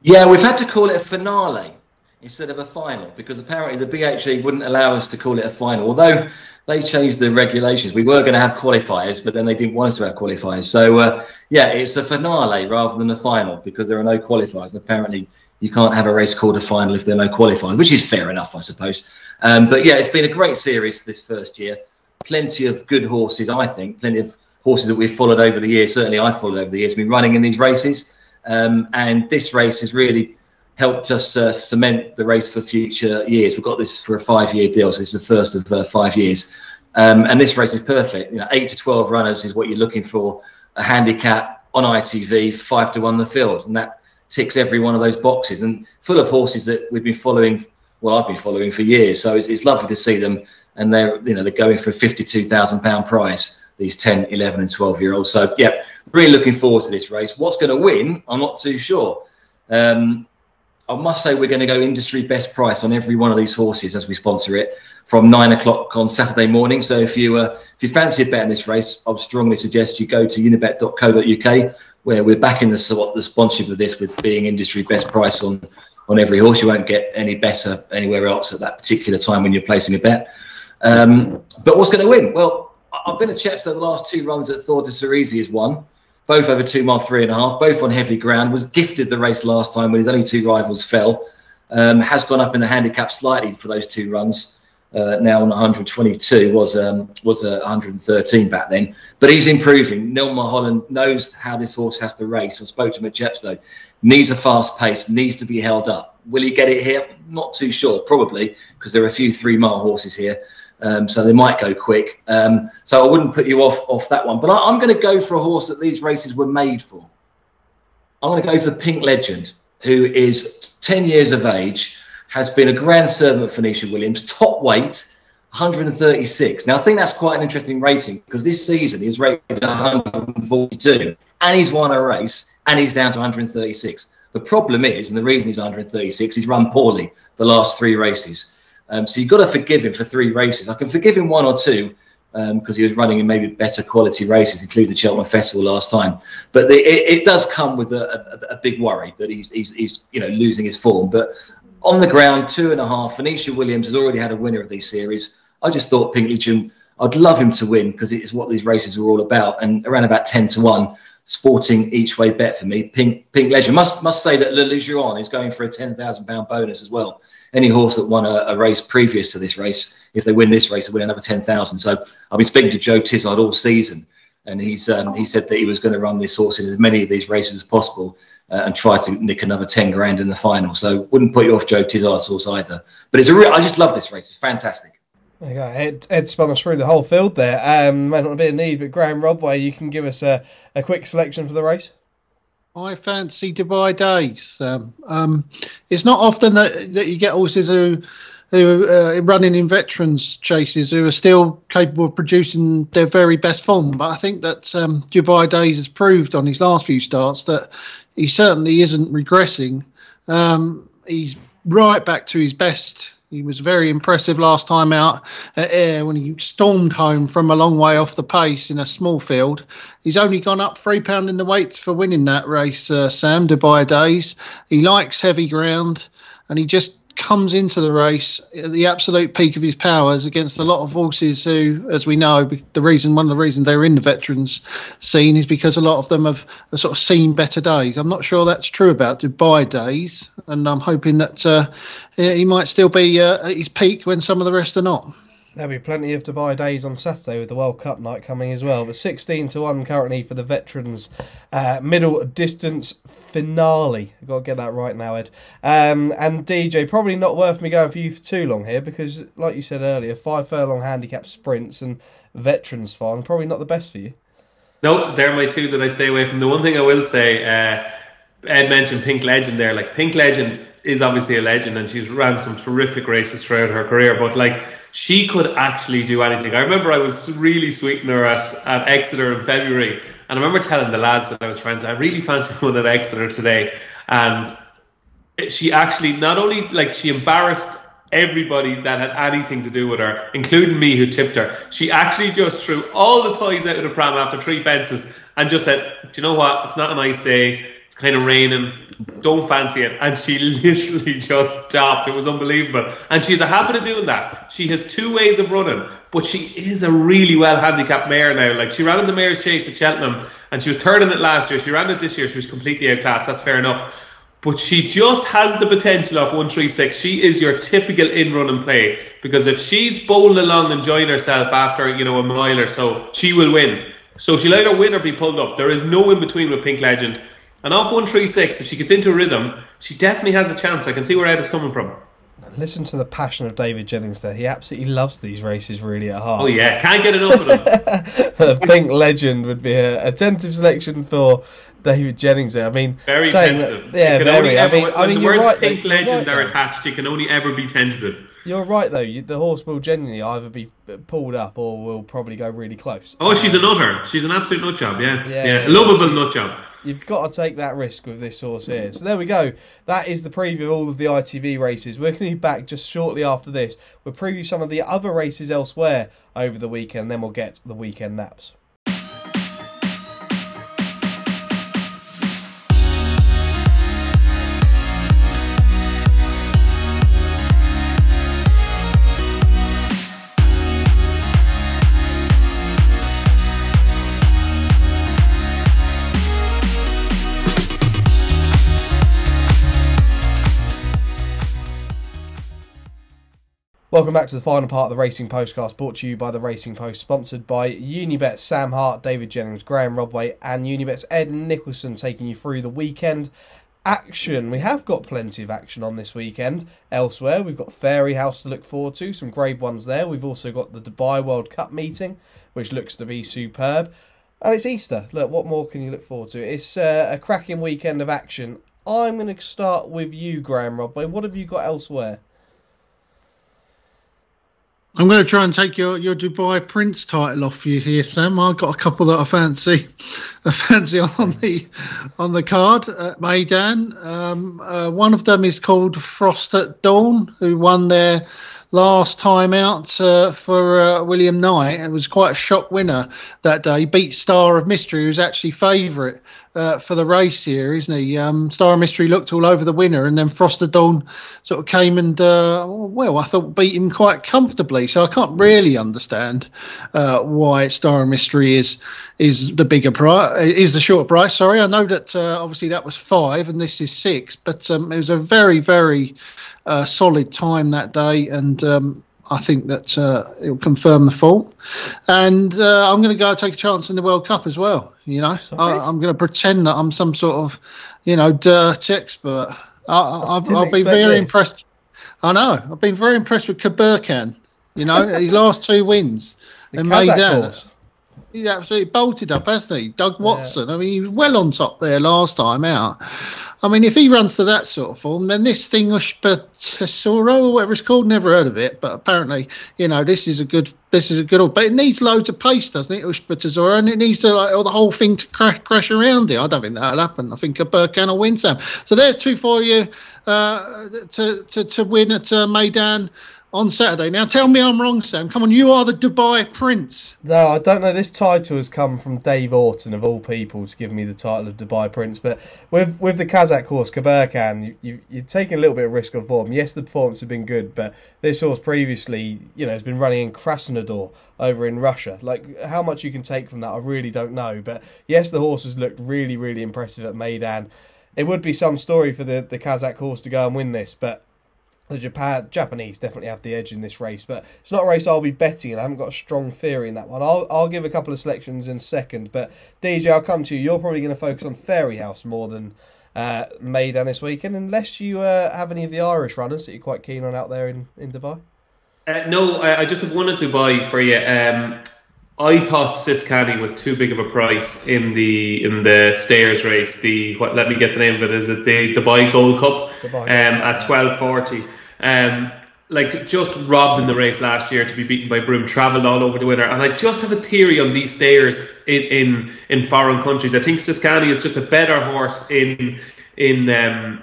Yeah, we've had to call it a finale instead of a final because apparently the BHE wouldn't allow us to call it a final. Although they changed the regulations, we were going to have qualifiers, but then they didn't want us to have qualifiers. So uh, yeah, it's a finale rather than a final because there are no qualifiers, and apparently you can't have a race called a final if there are no qualifiers, which is fair enough, I suppose. Um, but yeah, it's been a great series this first year. Plenty of good horses, I think. Plenty of horses that we've followed over the years. Certainly, I followed over the years. Been running in these races. Um, and this race has really helped us uh, cement the race for future years. We've got this for a five-year deal, so it's the first of uh, five years. Um, and this race is perfect. You know, eight to twelve runners is what you're looking for. A handicap on ITV, five to one the field, and that ticks every one of those boxes. And full of horses that we've been following. Well, I've been following for years, so it's, it's lovely to see them. And they're, you know, they're going for a fifty-two thousand pound prize. These 10, 11, and 12 year olds. So, yeah, really looking forward to this race. What's going to win? I'm not too sure. Um, I must say we're going to go industry best price on every one of these horses as we sponsor it from nine o'clock on Saturday morning. So if you uh, if you fancy a bet in this race, I would strongly suggest you go to unibet.co.uk where we're backing the the sponsorship of this with being industry best price on on every horse. You won't get any better anywhere else at that particular time when you're placing a bet. Um, but what's going to win? Well, I've been a Chepstow the last two runs that Thor de Cerise has won both over two mile three and a half, both on heavy ground. Was gifted the race last time when his only two rivals fell. Um, has gone up in the handicap slightly for those two runs. Uh, now on 122 was um, was uh, 113 back then, but he's improving. Neil Mulholland knows how this horse has to race. I spoke to him at Chepstow. Needs a fast pace. Needs to be held up. Will he get it here? Not too sure. Probably because there are a few three mile horses here. Um, so they might go quick. Um, so I wouldn't put you off off that one. But I, I'm going to go for a horse that these races were made for. I'm going to go for Pink Legend, who is 10 years of age, has been a grand servant of Venetia Williams, top weight, 136. Now I think that's quite an interesting rating because this season he was rated 142, and he's won a race, and he's down to 136. The problem is, and the reason he's 136, he's run poorly the last three races. Um, so you've got to forgive him for three races. I can forgive him one or two because um, he was running in maybe better quality races, including the Cheltenham Festival last time. But the, it, it, does come with a, a, a, big worry that he's, he's, he's you know losing his form. But on the ground, two and a half. Venetia Williams has already had a winner of these series. I just thought Pink Legend. I'd love him to win because it's what these races are all about. And around about ten to one, sporting each way bet for me. Pink Pink Legend must must say that Le Legion is going for a ten thousand pound bonus as well. Any horse that won a, a, race previous to this race, if they win this race, they win another ten thousand. So I've been speaking to Joe Tizzard all season, and he's um, he said that he was going to run this horse in as many of these races as possible uh, and try to nick another ten grand in the final. So wouldn't put you off Joe Tizzard's horse either. But it's a real. I just love this race. It's fantastic. Ed, Ed spun us through the whole field there. Um, might not be a need, but Graeme Rodway, you can give us a, a quick selection for the race. I fancy Dubai Days. Um, um, it's not often that, that you get horses who who uh, running in veterans chases who are still capable of producing their very best form. But I think that um, Dubai Days has proved on his last few starts that he certainly isn't regressing. Um, he's right back to his best he was very impressive last time out at Ayr when he stormed home from a long way off the pace in a small field. He's only gone up three pound in the weights for winning that race, uh, Sam Dubai Days. He likes heavy ground, and he just comes into the race at the absolute peak of his powers against a lot of horses who, as we know, the reason one of the reasons they're in the veterans scene is because a lot of them have, have sort of seen better days. I'm not sure that's true about Dubai days, and I'm hoping that uh, he might still be uh, at his peak when some of the rest are not. There'll be plenty of Dubai days on Saturday with the World Cup night coming as well. But 16 to 1 currently for the veterans uh, middle distance finale. I've got to get that right now, Ed. Um, and DJ, probably not worth me going for you for too long here because, like you said earlier, five furlong handicap sprints and veterans farm probably not the best for you. No, they're my two that I stay away from. The one thing I will say, uh, Ed mentioned Pink Legend there. Like, Pink Legend is obviously a legend and she's ran some terrific races throughout her career, but like, she could actually do anything. I remember I was really sweetening her at, at Exeter in February, and I remember telling the lads that I was friends, I really fancy one at Exeter today. And she actually not only like she embarrassed everybody that had anything to do with her, including me who tipped her. She actually just threw all the toys out of the pram after three fences and just said, Do you know what? It's not a nice day kind of raining, don't fancy it. And she literally just stopped. It was unbelievable. And she's a habit of doing that. She has two ways of running, but she is a really well handicapped mare now. Like she ran in the mare's chase at Cheltenham and she was third in it last year. She ran it this year. She was completely outclassed. That's fair enough. But she just has the potential of 136. She is your typical in run and play because if she's bowling along and enjoying herself after, you know, a mile or so, she will win. So she'll either win or be pulled up. There is no in between with Pink Legend. And off 136, if she gets into a rhythm, she definitely has a chance. I can see where Ed is coming from. Listen to the passion of David Jennings there. He absolutely loves these races really at heart. Oh, yeah. Can't get enough of them. a pink legend would be a tentative selection for David Jennings there. I mean, very tentative. That, yeah, very. Ever, I mean, I mean, the words right, pink legend right, are attached, you can only ever be tentative. You're right, though. You, the horse will genuinely either be pulled up or will probably go really close. Oh, she's a nutter. She's an absolute nut job, yeah. Yeah, yeah. yeah. lovable nut job. You've got to take that risk with this horse here. So there we go. That is the preview of all of the ITV races. We're going to be back just shortly after this. We'll preview some of the other races elsewhere over the weekend. Then we'll get the weekend naps. Welcome back to the final part of the Racing Postcast, brought to you by the Racing Post, sponsored by Unibet, Sam Hart, David Jennings, Graeme Rodway, and Unibet's Ed Nicholson, taking you through the weekend action. We have got plenty of action on this weekend. Elsewhere, we've got Fairyhouse to look forward to, some grade ones there. We've also got the Dubai World Cup meeting, which looks to be superb. And it's Easter. Look, what more can you look forward to? It's uh, a cracking weekend of action. I'm going to start with you, Graeme Rodway. What have you got elsewhere? I'm going to try and take your, your Dubai Prince title off you here, Sam. I've got a couple that I fancy, I fancy on the on the card at Meydan. Um, uh, one of them is called Frost at Dawn, who won their last time out uh, for uh, William Knight. It was quite a shock winner that day. He Beat Star of Mystery, who's actually favourite uh, for the race here, isn't he? Um, Star of Mystery looked all over the winner, and then Frost at Dawn sort of came and, uh, well, I thought beat him quite comfortably. So I can't really understand uh, why Star of Mystery is is the bigger price, is the short price. Sorry, I know that uh, obviously that was five and this is six, but um, it was a very, very a solid time that day, and um, I think that uh, it will confirm the fall. And uh, I'm going to go take a chance in the World Cup as well. You know, I, am going to pretend that I'm some sort of, you know, dirt expert. I, will be very this. impressed. I know. I've been very impressed with Kabirkhan. You know, his last two wins and Meydan. He's absolutely bolted up, hasn't he? Doug Watson. Yeah. I mean, he was well on top there last time out. I mean, if he runs to that sort of form, then this thing Ushba Tesoro or whatever it's called, never heard of it, but apparently, you know, this is a good, this is a good, but it needs loads of pace, doesn't it, Ushba Tesoro, and it needs to like the whole thing to crash, crash around it. I don't think that'll happen. I think Kabirkhan will win some. So there's two for you uh, to, to to win at uh, Meydan on Saturday. Now tell me I'm wrong, Sam. Come on, you are the Dubai Prince. No, I don't know. This title has come from Dave Orton of all people to give me the title of Dubai Prince. But with with the Kazakh horse Kabirkhan, you, you, are taking a little bit of risk on form. Yes, the performance has been good, but this horse previously, you know, has been running in Krasnodar over in Russia. Like how much you can take from that, I really don't know. But yes, the horse has looked really, really impressive at Meydan. It would be some story for the, the Kazakh horse to go and win this, but the Japan Japanese definitely have the edge in this race, but it's not a race I'll be betting, and I haven't got a strong theory in that one. I'll I'll give a couple of selections in second, but DJ, I'll come to you. You're probably going to focus on Fairyhouse more than uh, Meydan this weekend, unless you uh, have any of the Irish runners that you're quite keen on out there in in Dubai. Uh, no, I, I, just have one at Dubai for you. Um, I thought Siskany was too big of a price in the in the stairs race. The what? Let me get the name of it. Is it the Dubai Gold Cup? Um, at twelve forty. Um, like just robbed in the race last year to be beaten by Broome, travelled all over the winner. And I just have a theory on these stayers in in, in foreign countries. I think Siskany is just a better horse in in um,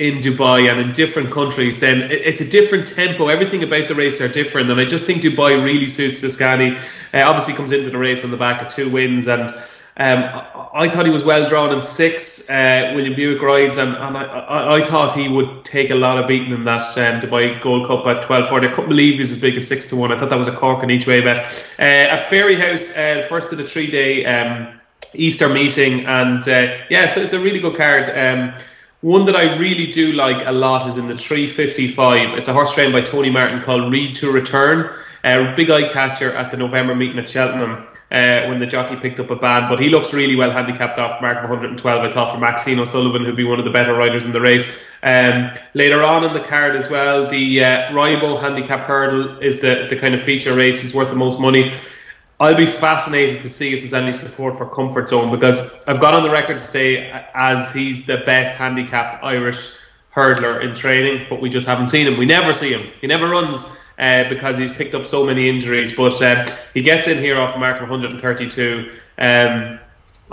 in Dubai and in different countries, then it's a different tempo. Everything about the race are different, and I just think Dubai really suits Siskany. Uh, obviously, comes into the race on the back of two wins, and um, I thought he was well drawn in six. Uh, William Buick rides, and, and I, I, I, thought he would take a lot of beating in that um, Dubai Gold Cup at twelve forty. I couldn't believe he was as big as six to one. I thought that was a cork in each way bet. Uh, at Fairyhouse, uh, first of the three day um, Easter meeting, and uh, yeah, so it's a really good card. Um, one that I really do like a lot is in the 355. It's a horse trained by Tony Martin called Read to Return. A big eye catcher at the November meeting at Cheltenham uh, when the jockey picked up a band, but he looks really well handicapped off mark of 112. I thought for Maxine O'Sullivan, who'd be one of the better riders in the race. Um, later on in the card as well, the uh, Rybo handicap hurdle is the, the kind of feature race. It's worth the most money. I'll be fascinated to see if there's any support for Comfort Zone because I've got on the record to say as he's the best handicapped Irish hurdler in training, but we just haven't seen him. We never see him. He never runs uh, because he's picked up so many injuries. But uh, he gets in here off a mark of 132. Um,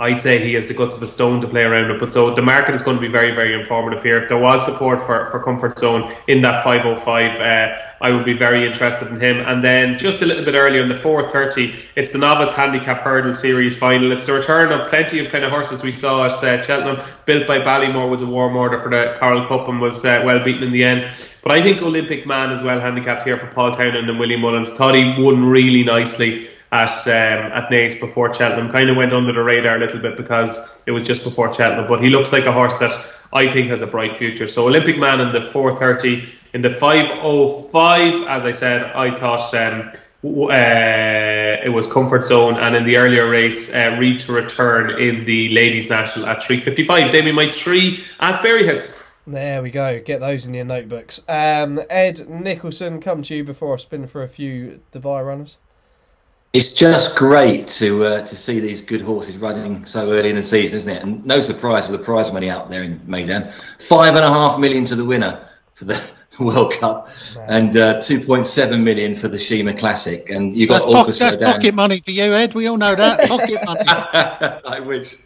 I'd say he has the guts of a stone to play around with. But so the market is going to be very, very informative here. If there was support for, for Comfort Zone in that 505, uh, I would be very interested in him. And then just a little bit earlier in the 430, it's the novice handicap hurdle series final. It's the return of plenty of kind of horses we saw at uh, Cheltenham. Built by Ballymore was a warm order for the Coral Cup and was uh, well beaten in the end. But I think Olympic Man is well handicapped here for Paul Townend and William Mullins. Thought he won really nicely at um, at Naas before Cheltenham. Kind of went under the radar a little bit because it was just before Cheltenham. But he looks like a horse that I think has a bright future. So Olympic Man in the 4:30, in the 5:05, as I said, I thought. Um, uh, it was comfort zone, and in the earlier race, uh, Read to return in the ladies' national at 3:55. They my three at Fairyhouse. There we go. Get those in your notebooks. Um, Ed Nicholson, come to you before I spin for a few Dubai runners. It's just great to uh, to see these good horses running so early in the season, isn't it? And no surprise with the prize money out there in Meydan. Five and a half million to the winner for the World Cup, and uh, two point seven million for the Sheema Classic. And you got that's, August po- that's pocket money for you, Ed. We all know that pocket money. I wish.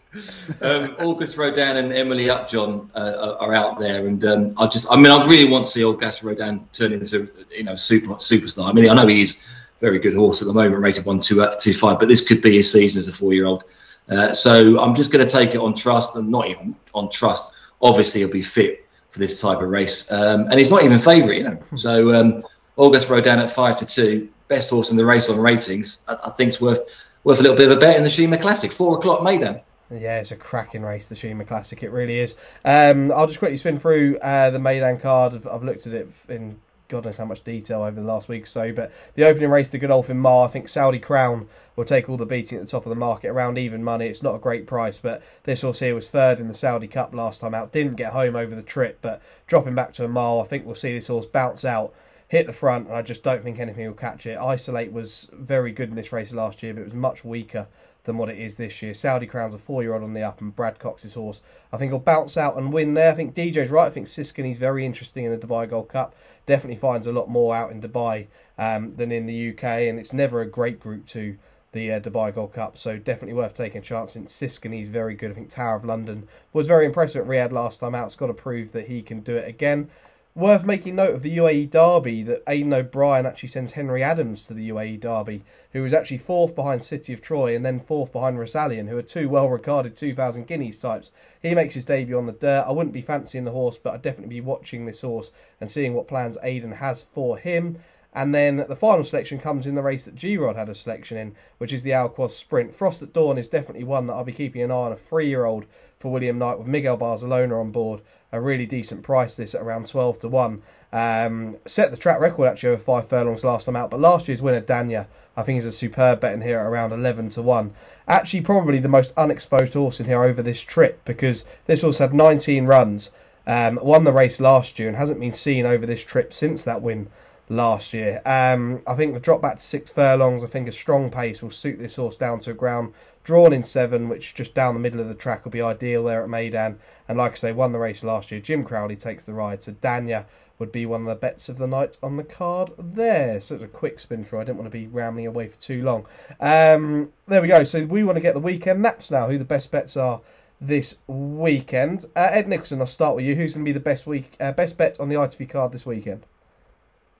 Um, Auguste Rodin and Emily Upjohn uh, are out there, and um, I just, I mean, I really want to see Auguste Rodin turn into, you know, super superstar. I mean, I know he's very good horse at the moment, rated one two uh, two five. But this could be his season as a four year old. Uh, so I'm just going to take it on trust, and not even on trust. Obviously, he'll be fit for this type of race, um, and he's not even favourite, you know. So um, Auguste Rodin at five to two, best horse in the race on ratings. I, I think it's worth worth a little bit of a bet in the Sheema Classic, four o'clock Meydan. Yeah, it's a cracking race, the Sheema Classic. It really is. Um, I'll just quickly spin through uh, the Meydan card. I've, I've, looked at it in God knows how much detail over the last week or so. But the opening race to Godolphin Mile, I think Saudi Crown will take all the beating at the top of the market around even money. It's not a great price, but this horse here was third in the Saudi Cup last time out. Didn't get home over the trip, but dropping back to a mile, I think we'll see this horse bounce out hit the front, and I just don't think anything will catch it. Isolate was very good in this race last year, but it was much weaker than what it is this year. Saudi Crown's a four-year-old on the up, and Brad Cox's horse, I think, will bounce out and win there. I think DJ's right. I think Siskany's very interesting in the Dubai Gold Cup. Definitely finds a lot more out in Dubai um, than in the UK, and it's never a great Group Two. The uh, Dubai Gold Cup, so definitely worth taking a chance. Think Siskany's very good. I think Tower of London was very impressive at Riyadh last time out. It's got to prove that he can do it again. Worth making note of the UAE Derby that Aidan O'Brien actually sends Henry Adams to the UAE Derby, who was actually fourth behind City of Troy and then fourth behind Rosallion, who are two well regarded 2000 Guineas types. He makes his debut on the dirt. I wouldn't be fancying the horse, but I'd definitely be watching this horse and seeing what plans Aidan has for him. And then the final selection comes in the race that G Rod had a selection in, which is the Al Quoz Sprint. Frost at Dawn is definitely one that I'll be keeping an eye on. A three year old for William Knight with Miguel Barcelona on board a really decent price this at around 12 to 1. Um, set the track record actually over five furlongs last time out, but last year's winner Danyah, I think is a superb bet in here at around 11 to 1. Actually, probably the most unexposed horse in here over this trip because this horse had 19 runs, um, won the race last year, and hasn't been seen over this trip since that win last year. Um, I think the drop back to six furlongs, I think a strong pace will suit this horse down to ground drawn in seven, which just down the middle of the track will be ideal there at Meydan. And like I say, won the race last year. Jim Crowley takes the ride, so Danyah would be one of the bets of the night on the card there. So it's a quick spin through. I didn't want to be rambling away for too long. Um, there we go. So we want to get the weekend naps now. Who the best bets are this weekend? Uh, Ed Nicholson, I'll start with you. Who's going to be the best week uh, best bet on the ITV card this weekend?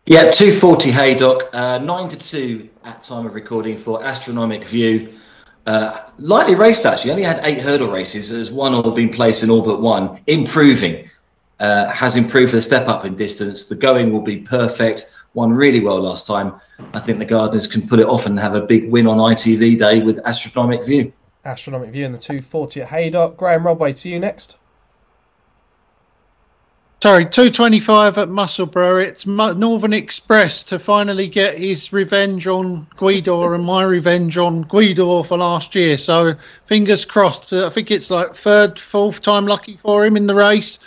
Yeah, two forty Haydock, uh, nine to two at time of recording for Astronomic View. Uh, lightly raced actually, only had eight hurdle races. There's one all been placed in all but one. Improving, uh, has improved for the step up in distance. The going will be perfect. Won really well last time. I think the Gardners can put it off and have a big win on ITV Day with Astronomic View. Astronomic View in the 240 at Haydock. Graeme Rodway to you next. Sorry, 225 at Musselburgh. It's Northern Express to finally get his revenge on Guido and my revenge on Guido for last year. So fingers crossed. I think it's like third, fourth time lucky for him in the race.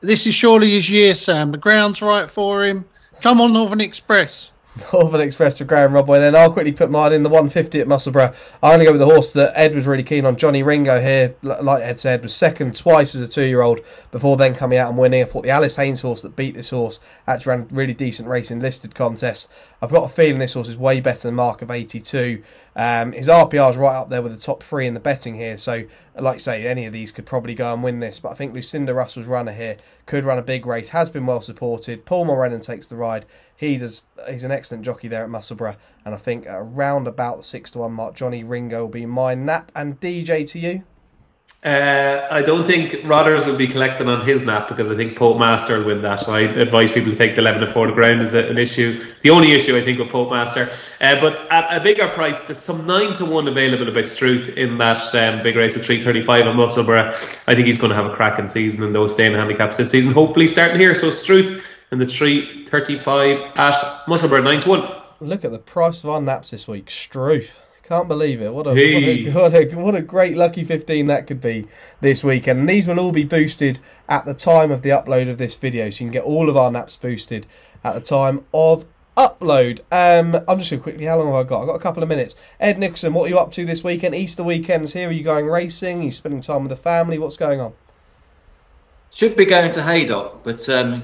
This is surely his year, Sam. The ground's right for him. Come on, Northern Express. Northern Express for Graeme Rodway. Then I'll quickly put mine in the 150 at Musselburgh. I only go with the horse that Ed was really keen on. Johnny Ringo here, like Ed said, was second twice as a two-year-old before then coming out and winning. I thought the Alice Haynes horse that beat this horse actually ran really decent race in listed contests. I've got a feeling this horse is way better than mark of 82. Um, his RPR is right up there with the top three in the betting here. So, like I say, any of these could probably go and win this. But I think Lucinda Russell's runner here could run a big race. Has been well supported. Paul Mulrennan takes the ride. He does. He's an excellent jockey there at Musselburgh. And I think around about the six to one mark, Johnny Ringo will be my nap and DJ to you. Uh, I don't think Rodders will be collecting on his nap because I think Pope Master will win that. So I advise people to take the 11 to 4 to ground is an issue. The only issue I think with Pope Master. Uh, but at a bigger price, there's some 9 to 1 available about Struth in that um, big race of 335 at Musselburgh. I think he's going to have a cracking season in those staying handicaps this season. Hopefully starting here. So Struth in the 335 at Musselburgh 9 to 1. Look at the price of our naps this week. Struth. Can't believe it. What a, hey. what, a, what, a, what a great lucky 15 that could be this weekend. And these will all be boosted at the time of the upload of this video. So you can get all of our naps boosted at the time of upload. Um, I'm just going to quickly, how long have I got? I've got a couple of minutes. Ed Nixon, what are you up to this weekend? Easter weekend's here. Are you going racing? Are you spending time with the family? What's going on? Should be going to Haydock, but um,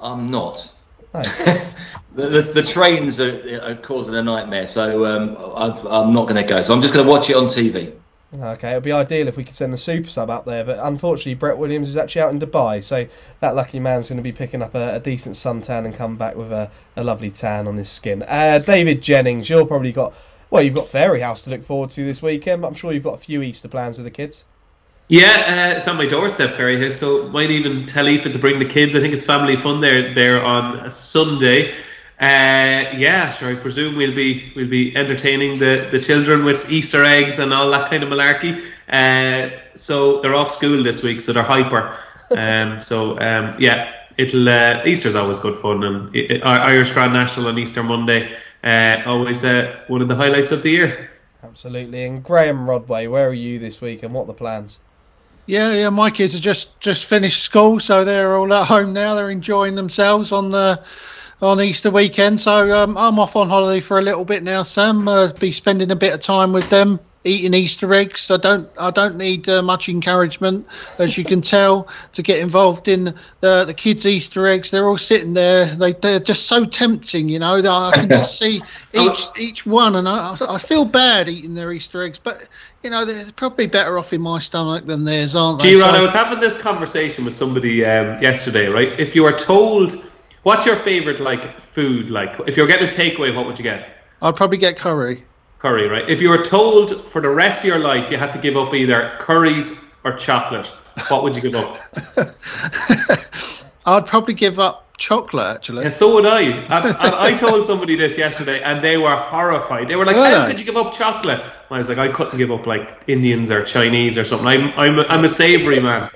I'm not. the, the, the, trains are, are, causing a nightmare, so um, i am not going to go. So I'm just going to watch it on TV. Okay, it'd be ideal if we could send the super sub up there, but unfortunately, Brett Williams is actually out in Dubai, so that lucky man's going to be picking up a, a decent suntan and come back with a, a lovely tan on his skin. Uh, David Jennings, you've probably got well, you've got Fairyhouse to look forward to this weekend, but I'm sure you've got a few Easter plans with the kids. Yeah, uh, it's on my doorstep, Fairyhouse, So might even tell Aoife to bring the kids. I think it's family fun there there on a Sunday. Uh, yeah, sure. I presume we'll be we'll be entertaining the, the children with Easter eggs and all that kind of malarkey. Uh, so they're off school this week, so they're hyper. Um, so um, yeah, it'll uh, Easter's always good fun, and it, it, Irish Grand National on Easter Monday uh, always uh, one of the highlights of the year. Absolutely. And Graeme Rodway, where are you this week, and what are the plans? Yeah, yeah, my kids have just just finished school, so they're all at home now. They're enjoying themselves on the on Easter weekend. So um, I'm off on holiday for a little bit now, Sam. Uh, be spending a bit of time with them, eating Easter eggs. I don't I don't need uh, much encouragement, as you can tell, to get involved in the the kids' Easter eggs. They're all sitting there. They they're just so tempting, you know. I can just see each each one, and I I feel bad eating their Easter eggs, but. You know, they're probably better off in my stomach than theirs, aren't they? G-Rod, so, I was having this conversation with somebody um, yesterday, right? If you are told What's your favorite like food? Like, if you're getting a takeaway, what would you get? I'd probably get curry. Curry, right? If you were told for the rest of your life you had to give up either curries or chocolate, what would you give up? I'd probably give up chocolate, actually. Yeah, so would I. I, I told somebody this yesterday, and they were horrified. They were like, "How could you give up chocolate?" I was like, "I couldn't give up like Indians or Chinese or something. I'm I'm a, I'm a savoury man."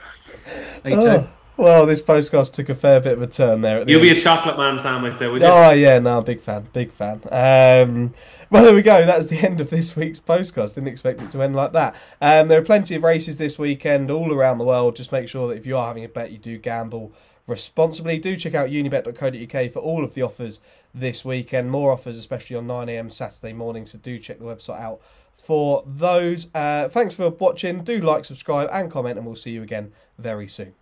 Me too. Oh. Well, this podcast took a fair bit of a turn there. You'll end. be a chocolate man, Sam, I'd you? Oh, yeah, no, big fan, big fan. Um, well, there we go. That's the end of this week's podcast. Didn't expect it to end like that. Um, there are plenty of races this weekend all around the world. Just make sure that if you are having a bet, you do gamble responsibly. Do check out unibet.co.uk for all of the offers this weekend. More offers, especially on 9am Saturday morning. So do check the website out for those. Uh, thanks for watching. Do like, subscribe, and comment, and we'll see you again very soon.